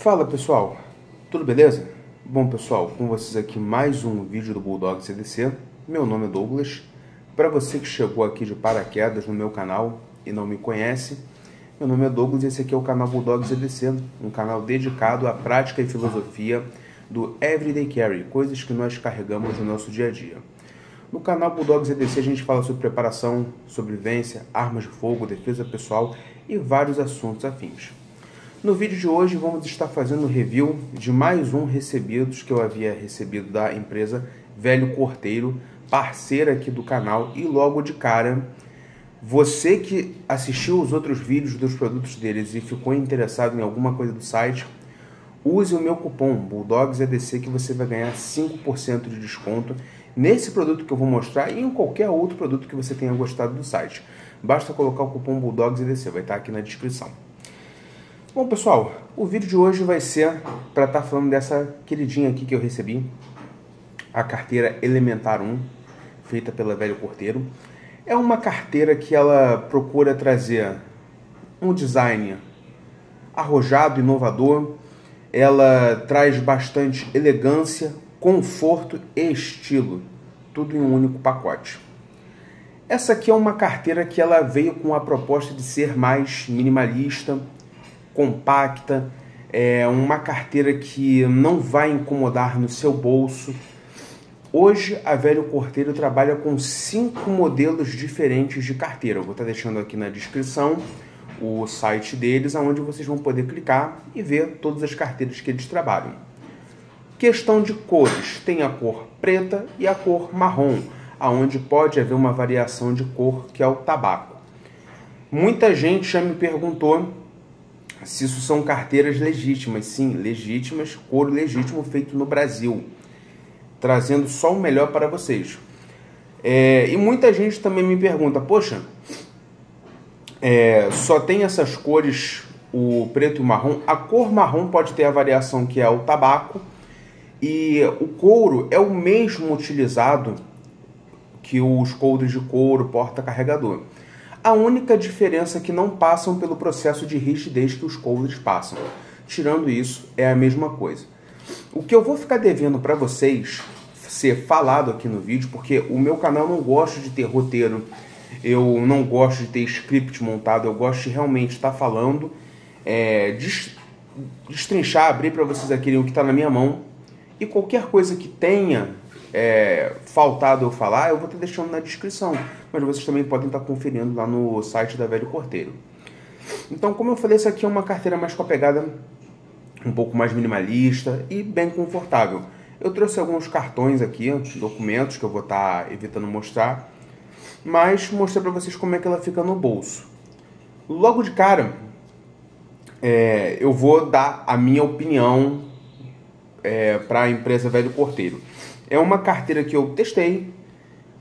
Fala pessoal, tudo beleza? Bom pessoal, com vocês aqui mais um vídeo do Bulldog CDC. Meu nome é Douglas. Para você que chegou aqui de paraquedas no meu canal e não me conhece, meu nome é Douglas e esse aqui é o canal Bulldog CDC, um canal dedicado à prática e filosofia do Everyday Carry, coisas que nós carregamos no nosso dia a dia. No canal Bulldogs EDC a gente fala sobre preparação, sobrevivência, armas de fogo, defesa pessoal e vários assuntos afins. No vídeo de hoje vamos estar fazendo review de mais um recebidos que eu havia recebido da empresa Velho Corteiro, parceira aqui do canal e logo de cara você que assistiu os outros vídeos dos produtos deles e ficou interessado em alguma coisa do site, use o meu cupom BULLDOGSEDC que você vai ganhar 5% de desconto nesse produto que eu vou mostrar e em qualquer outro produto que você tenha gostado do site. Basta colocar o cupom BULLDOGSEDC, vai estar aqui na descrição. Bom, pessoal, o vídeo de hoje vai ser para estar tá falando dessa queridinha aqui que eu recebi, a carteira Elementar 1, feita pela Velho Corteiro. É uma carteira que ela procura trazer um design arrojado, inovador. Ela traz bastante elegância, conforto e estilo, tudo em um único pacote. Essa aqui é uma carteira que ela veio com a proposta de ser mais minimalista, compacta, é uma carteira que não vai incomodar no seu bolso. Hoje a Velho Corteiro trabalha com cinco modelos diferentes de carteira. Eu vou estar deixando aqui na descrição o site deles, onde vocês vão poder clicar e ver todas as carteiras que eles trabalham. Questão de cores, tem a cor preta e a cor marrom, aonde pode haver uma variação de cor que é o tabaco. Muita gente já me perguntou se isso são carteiras legítimas. Sim, legítimas, couro legítimo feito no Brasil, trazendo só o melhor para vocês. É, e muita gente também me pergunta, poxa, é, só tem essas cores, o preto e o marrom. A cor marrom pode ter a variação que é o tabaco, e o couro é o mesmo utilizado que os coldres de couro porta-carregador. A única diferença é que não passam pelo processo de rigidez que os coldres passam. Tirando isso, é a mesma coisa. O que eu vou ficar devendo para vocês ser falado aqui no vídeo, porque o meu canal não gosta de ter roteiro, eu não gosto de ter script montado, eu gosto de realmente estar falando, é, destrinchar, abrir para vocês aqui o que está na minha mão e qualquer coisa que tenha é, faltado eu falar, eu vou estar deixando na descrição. Mas vocês também podem estar conferindo lá no site da Velho Corteiro. Então, como eu falei, essa aqui é uma carteira mais com a pegada um pouco mais minimalista e bem confortável. Eu trouxe alguns cartões aqui, documentos que eu vou estar evitando mostrar, mas mostrei para vocês como é que ela fica no bolso. Logo de cara, é, eu vou dar a minha opinião é, para a empresa Velho Corteiro. É uma carteira que eu testei,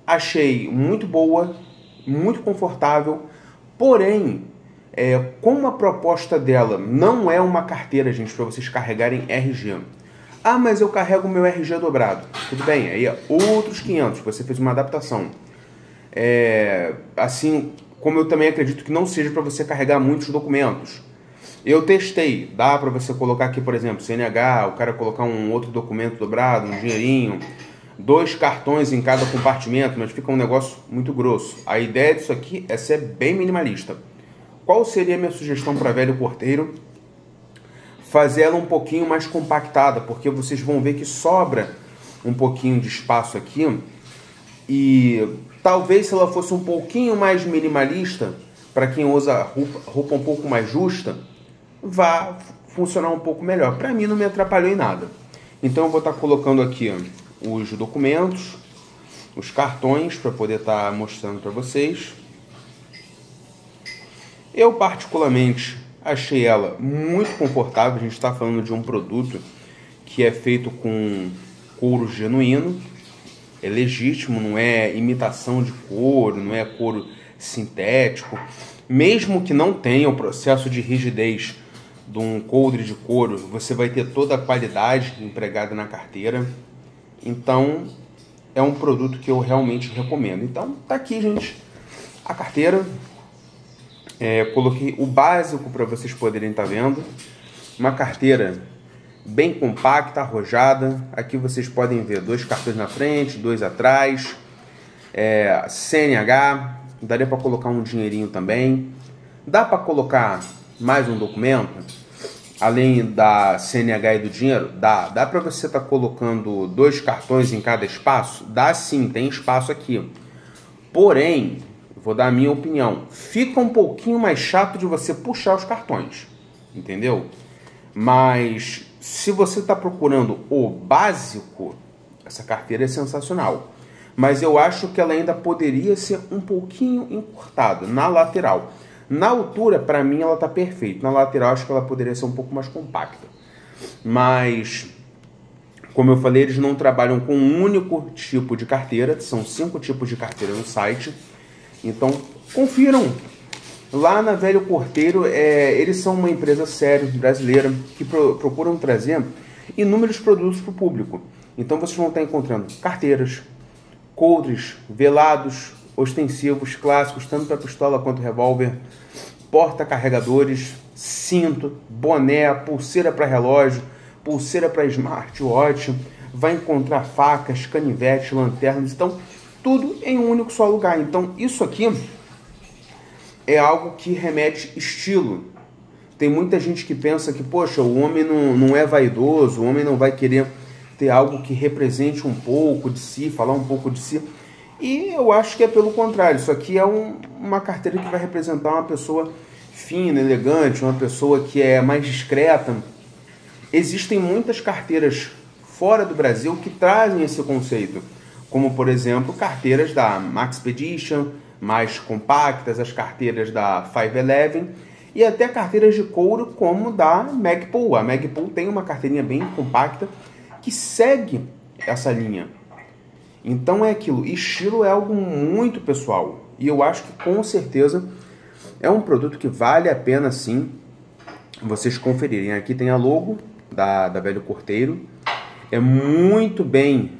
achei muito boa, muito confortável, porém, é, como a proposta dela não é uma carteira, gente, para vocês carregarem RG. Ah, mas eu carrego meu RG dobrado. Tudo bem, aí é outros 500, você fez uma adaptação. É, assim como eu também acredito que não seja para você carregar muitos documentos. Eu testei, dá para você colocar aqui, por exemplo, CNH, o cara colocar um outro documento dobrado, um dinheirinho, dois cartões em cada compartimento, mas fica um negócio muito grosso. A ideia disso aqui é ser bem minimalista. Qual seria a minha sugestão para velho porteiro? Fazer ela um pouquinho mais compactada, porque vocês vão ver que sobra um pouquinho de espaço aqui. E talvez se ela fosse um pouquinho mais minimalista, para quem usa roupa, roupa um pouco mais justa, vá funcionar um pouco melhor. Para mim não me atrapalhou em nada. Então eu vou estar tá colocando aqui os documentos, os cartões para poder estar tá mostrando para vocês. Eu particularmente achei ela muito confortável. A gente está falando de um produto que é feito com couro genuíno, é legítimo, não é imitação de couro, não é couro sintético. Mesmo que não tenha o processo de rigidez de um coldre de couro, você vai ter toda a qualidade empregada na carteira. Então, é um produto que eu realmente recomendo. Então, tá aqui, gente, a carteira. É, coloquei o básico para vocês poderem estar tá vendo. uma carteira bem compacta, arrojada. Aqui vocês podem ver dois cartões na frente, dois atrás, é, CNH, daria para colocar um dinheirinho também. Dá para colocar mais um documento, além da CNH e do dinheiro? Dá. Dá para você estar tá colocando dois cartões em cada espaço? Dá sim, tem espaço aqui. Porém, vou dar a minha opinião, fica um pouquinho mais chato de você puxar os cartões, entendeu? Mas se você está procurando o básico, essa carteira é sensacional. Mas eu acho que ela ainda poderia ser um pouquinho encurtada na lateral. Na altura, para mim, ela está perfeita. Na lateral, acho que ela poderia ser um pouco mais compacta. Mas, como eu falei, eles não trabalham com um único tipo de carteira. São cinco tipos de carteira no site. Então, confiram. Lá na Velho Corteiro, é, eles são uma empresa séria, brasileira, que pro, procuram trazer inúmeros produtos para o público. Então, vocês vão estar encontrando carteiras, coldres, velados, ostensivos, clássicos, tanto para pistola quanto revólver, porta-carregadores, cinto, boné, pulseira para relógio, pulseira para smartwatch, vai encontrar facas, canivetes, lanternas, então tudo em um único só lugar. Então isso aqui é algo que remete estilo. Tem muita gente que pensa que, poxa, o homem não, não é vaidoso, o homem não vai querer ter algo que represente um pouco de si, falar um pouco de si. E eu acho que é pelo contrário. Isso aqui é um, uma carteira que vai representar uma pessoa fina, elegante, uma pessoa que é mais discreta. Existem muitas carteiras fora do Brasil que trazem esse conceito, como por exemplo carteiras da Maxpedition, mais compactas, as carteiras da 511 e até carteiras de couro como da Magpul. A Magpul tem uma carteirinha bem compacta que segue essa linha. Então é aquilo, estilo é algo muito pessoal. E eu acho que com certeza é um produto que vale a pena sim vocês conferirem. Aqui tem a logo da, da Velho Corteiro. É muito bem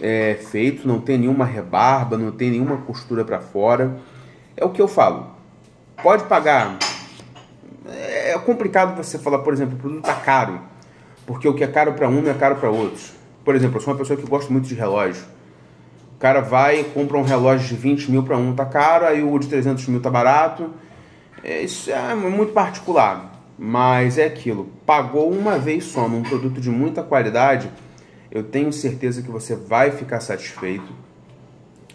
é, feito, não tem nenhuma rebarba, não tem nenhuma costura para fora. É o que eu falo. Pode pagar. É complicado você falar, por exemplo, o produto está caro, porque o que é caro para um é caro para outros. Por exemplo, eu sou uma pessoa que gosta muito de relógio. O cara vai e compra um relógio de 20 mil para um tá caro, aí o de 300 mil tá barato. É, isso é muito particular, mas é aquilo. Pagou uma vez só num produto de muita qualidade, eu tenho certeza que você vai ficar satisfeito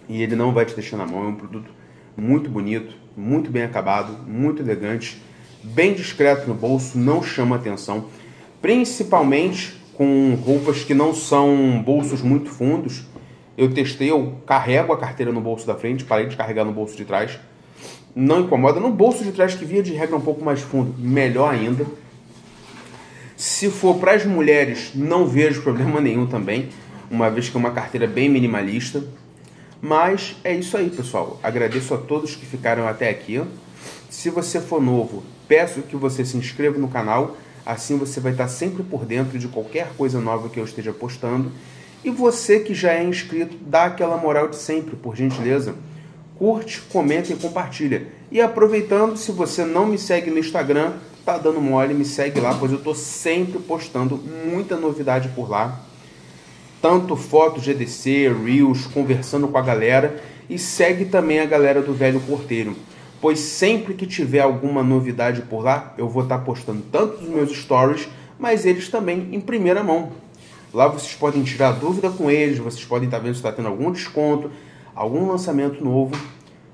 e ele não vai te deixar na mão. É um produto muito bonito, muito bem acabado, muito elegante, bem discreto no bolso, não chama atenção, principalmente com roupas que não são bolsos muito fundos. Eu testei, eu carrego a carteira no bolso da frente, parei de carregar no bolso de trás. Não incomoda. No bolso de trás, que via de regra um pouco mais fundo, melhor ainda. Se for para as mulheres, não vejo problema nenhum também, uma vez que é uma carteira bem minimalista. Mas é isso aí, pessoal. Agradeço a todos que ficaram até aqui. Se você for novo, peço que você se inscreva no canal, assim você vai estar sempre por dentro de qualquer coisa nova que eu esteja postando. E você que já é inscrito, dá aquela moral de sempre, por gentileza. Curte, comenta e compartilha. E aproveitando, se você não me segue no Instagram, tá dando mole, me segue lá, pois eu tô sempre postando muita novidade por lá. Tanto fotos GDC, Reels, conversando com a galera e segue também a galera do Velho Corteiro, pois sempre que tiver alguma novidade por lá, eu vou estar tá postando tanto os meus stories, mas eles também em primeira mão. Lá vocês podem tirar dúvida com eles, vocês podem estar tá vendo se está tendo algum desconto, algum lançamento novo.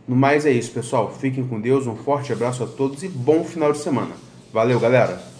No mais é isso, pessoal. Fiquem com Deus, um forte abraço a todos e bom final de semana. Valeu, galera!